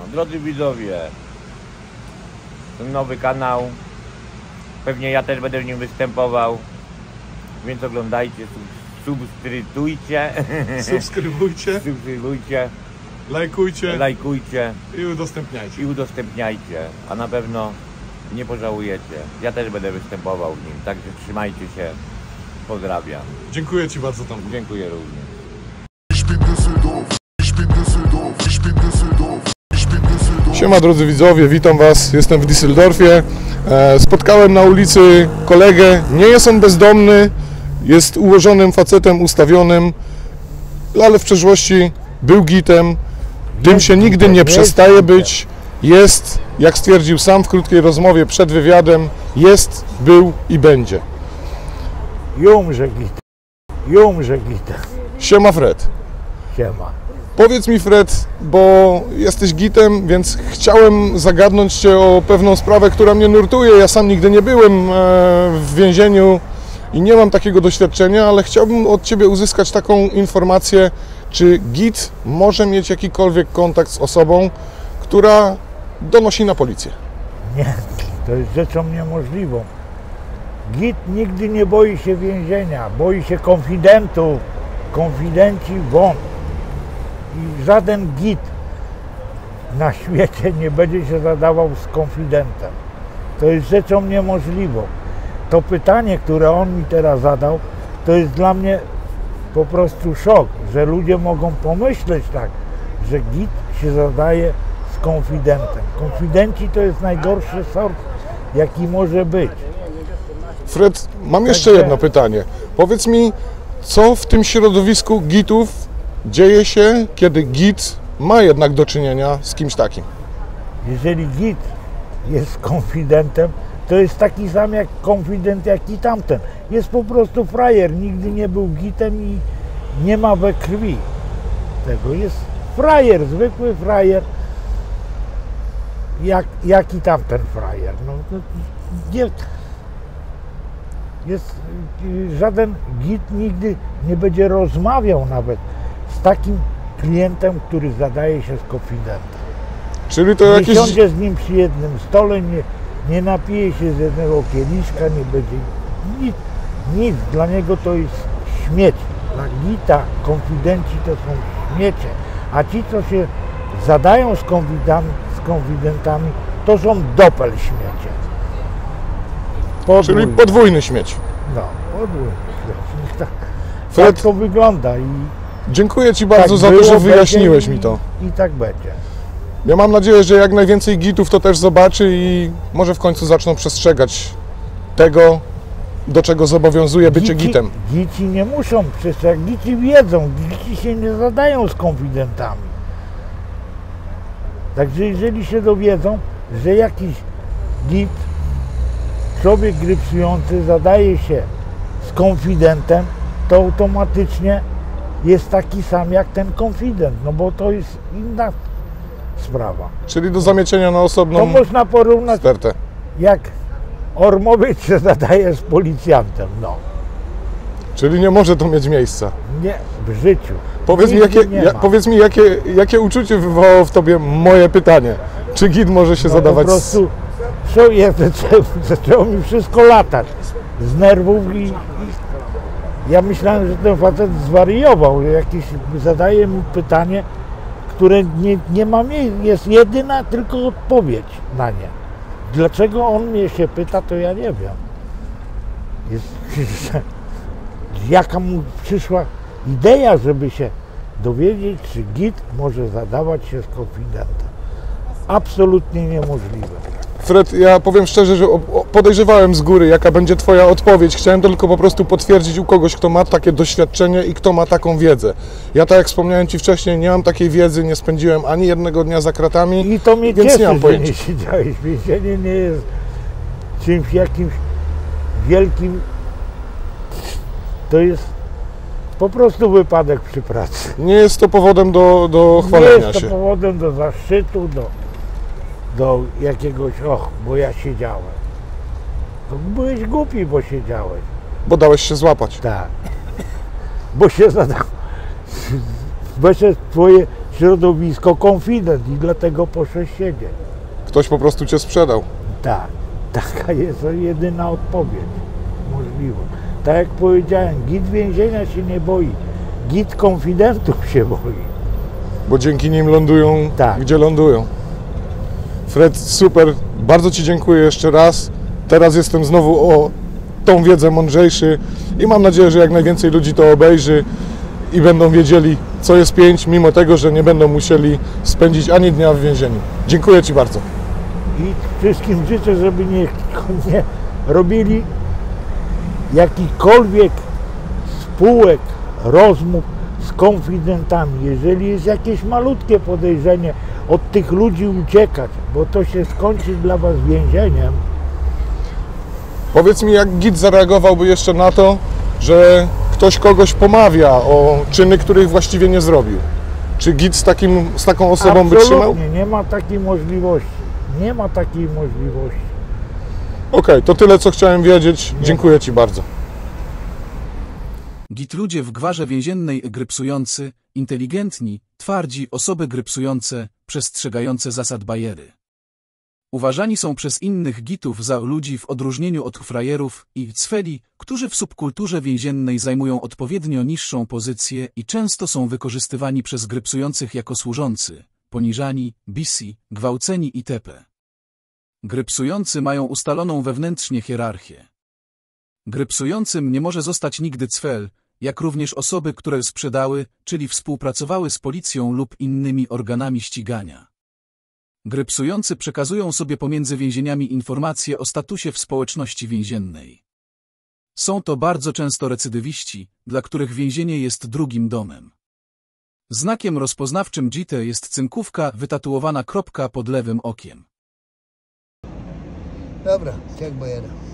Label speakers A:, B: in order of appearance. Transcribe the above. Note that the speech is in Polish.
A: No, drodzy widzowie, ten nowy kanał, pewnie ja też będę w nim występował, więc oglądajcie, sub- subskrybujcie,
B: Subskrybujcie,
A: subskrybujcie,
B: lajkujcie
A: lajkujcie
B: i udostępniajcie.
A: i udostępniajcie, a na pewno nie pożałujecie. Ja też będę występował w nim, także trzymajcie się, pozdrawiam.
B: Dziękuję Ci bardzo Tomku.
A: Dziękuję również.
B: Siema drodzy widzowie, witam Was, jestem w Düsseldorfie. E, Spotkałem na ulicy kolegę, nie jest on bezdomny, jest ułożonym facetem, ustawionym, ale w przeszłości był gitem, tym się nigdy nie przestaje być, jest, jak stwierdził sam w krótkiej rozmowie przed wywiadem, jest, był i będzie.
C: I umrze git. I umrze git.
B: Siema Fred.
C: Siema.
B: Powiedz mi Fred, bo jesteś gitem, więc chciałem zagadnąć Cię o pewną sprawę, która mnie nurtuje. Ja sam nigdy nie byłem e, w więzieniu i nie mam takiego doświadczenia, ale chciałbym od Ciebie uzyskać taką informację, czy git może mieć jakikolwiek kontakt z osobą, która donosi na policję.
C: Nie, to jest rzeczą niemożliwą. Git nigdy nie boi się więzienia, boi się konfidentów, konfidenci won. I żaden git na świecie nie będzie się zadawał z konfidentem. To jest rzeczą niemożliwą. To pytanie, które on mi teraz zadał, to jest dla mnie po prostu szok, że ludzie mogą pomyśleć tak, że git się zadaje z konfidentem. Konfidenci to jest najgorszy sort, jaki może być.
B: Fred, mam jeszcze
C: Także-
B: jedno pytanie. Powiedz mi, co w tym środowisku gitów dzieje się, kiedy git ma jednak do czynienia z kimś takim?
C: Jeżeli git jest konfidentem, to jest taki sam jak konfident, jak i tamten. Jest po prostu frajer, nigdy nie był gitem i nie ma we krwi tego. Jest frajer, zwykły frajer, jak, jak i tamten frajer. No, nie, jest, y, żaden git nigdy nie będzie rozmawiał nawet z takim klientem, który zadaje się z konfidentem.
B: Czyli to
C: Nie
B: jakieś...
C: siądzie z nim przy jednym stole, nie, nie napije się z jednego kieliszka, nie będzie nic, nic. Dla niego to jest śmieć. Dla Gita konfidenci to są śmiecie. A ci, co się zadają z, konfidami, z konfidentami, to są dopel śmiecie. Podwój,
B: Czyli podwójny śmieć.
C: no, podwój śmieć. Tak,
B: Fred,
C: tak to wygląda i
B: dziękuję Ci bardzo
C: tak
B: za to,
C: było,
B: że
C: będzie
B: wyjaśniłeś
C: i,
B: mi to.
C: I tak będzie.
B: Ja mam nadzieję, że jak najwięcej gitów to też zobaczy i może w końcu zaczną przestrzegać tego, do czego zobowiązuje bycie
C: Gici-
B: gitem.
C: Gici nie muszą przestrzegać, gici wiedzą, gici się nie zadają z konfidentami. Także jeżeli się dowiedzą, że jakiś git, człowiek grypsujący zadaje się z konfidentem, to automatycznie jest taki sam jak ten konfident, no bo to jest inna sprawa.
B: Czyli do zamiecienia na
C: To
B: osobną
C: można porównać
B: stertę.
C: jak ormowiec się zadaje z policjantem, no.
B: Czyli nie może to mieć miejsca.
C: Nie, w życiu.
B: Powiedz mi, jakie, ja, powiedz mi jakie, jakie uczucie wywołało w Tobie moje pytanie. Czy git może się
C: No
B: zadawać
C: Po prostu co jest, zaczęło, mi wszystko latać z nerwów i ja myślałem, że ten facet zwariował, że jakieś zadaje mi pytanie, które nie, nie ma miejsca, jest jedyna tylko odpowiedź na nie. Dlaczego on mnie się pyta, to ja nie wiem. Jest, jaka mu przyszła idea, żeby się dowiedzieć, czy git może zadawać się z konfidentem. Absolutnie niemożliwe.
B: Fred, ja powiem szczerze, że podejrzewałem z góry, jaka będzie Twoja odpowiedź. Chciałem to tylko po prostu potwierdzić u kogoś, kto ma takie doświadczenie i kto ma taką wiedzę. Ja, tak jak wspomniałem Ci wcześniej, nie mam takiej wiedzy, nie spędziłem ani jednego dnia za kratami.
C: I to mnie
B: Więc nie
C: cieszy,
B: mam
C: że
B: pojęcia.
C: nie siedziałeś. Więzienie nie jest czymś jakimś wielkim. To jest po prostu wypadek przy pracy.
B: Nie jest to powodem do, do
C: Nie
B: chwalenia
C: jest to
B: się.
C: powodem do zaszczytu, do, do jakiegoś, och, bo ja siedziałem. To byłeś głupi, bo siedziałeś.
B: Bo dałeś się złapać.
C: Tak. Bo się zadał. Bo się twoje środowisko konfident i dlatego poszedł siedzieć.
B: Ktoś po prostu cię sprzedał.
C: Tak, taka jest jedyna odpowiedź możliwa. Tak jak powiedziałem, git więzienia się nie boi, git konfidentów się boi.
B: bo dzięki nim lądują
C: Tak.
B: gdzie lądują. Fred, super, bardzo Ci dziękuję jeszcze raz. Teraz jestem znowu o tą wiedzę mądrzejszy i mam nadzieję, że jak najwięcej ludzi to obejrzy i będą wiedzieli, co jest pięć, mimo tego, że nie będą musieli spędzić ani dnia w więzieniu. Dziękuję Ci bardzo.
C: I wszystkim życzę, żeby nie, nie robili jakichkolwiek spółek, rozmów z konfidentami. Jeżeli jest jakieś malutkie podejrzenie, od tych ludzi uciekać, bo to się skończy dla Was więzieniem.
B: Powiedz mi, jak gid zareagowałby jeszcze na to, że ktoś kogoś pomawia o czyny, których właściwie nie zrobił? Czy gid z, takim, z taką osobą by trzymał?
C: Absolutnie, nie ma takiej możliwości. Nie ma takiej możliwości.
B: Okej, to tyle, co chciałem wiedzieć. Dziękuję Ci bardzo.
D: Git ludzie w gwarze więziennej grypsujący, inteligentni, twardzi osoby grypsujące, przestrzegające zasad bajery. Uważani są przez innych gitów za ludzi w odróżnieniu od frajerów i cfeli, którzy w subkulturze więziennej zajmują odpowiednio niższą pozycję i często są wykorzystywani przez grypsujących jako służący, poniżani, bisi, gwałceni itp. Grypsujący mają ustaloną wewnętrznie hierarchię. Grypsującym nie może zostać nigdy cfel, jak również osoby, które sprzedały, czyli współpracowały z policją lub innymi organami ścigania. Grypsujący przekazują sobie pomiędzy więzieniami informacje o statusie w społeczności więziennej. Są to bardzo często recydywiści, dla których więzienie jest drugim domem. Znakiem rozpoznawczym JITE jest cynkówka wytatuowana kropka pod lewym okiem.
E: Dobra, jak bajera.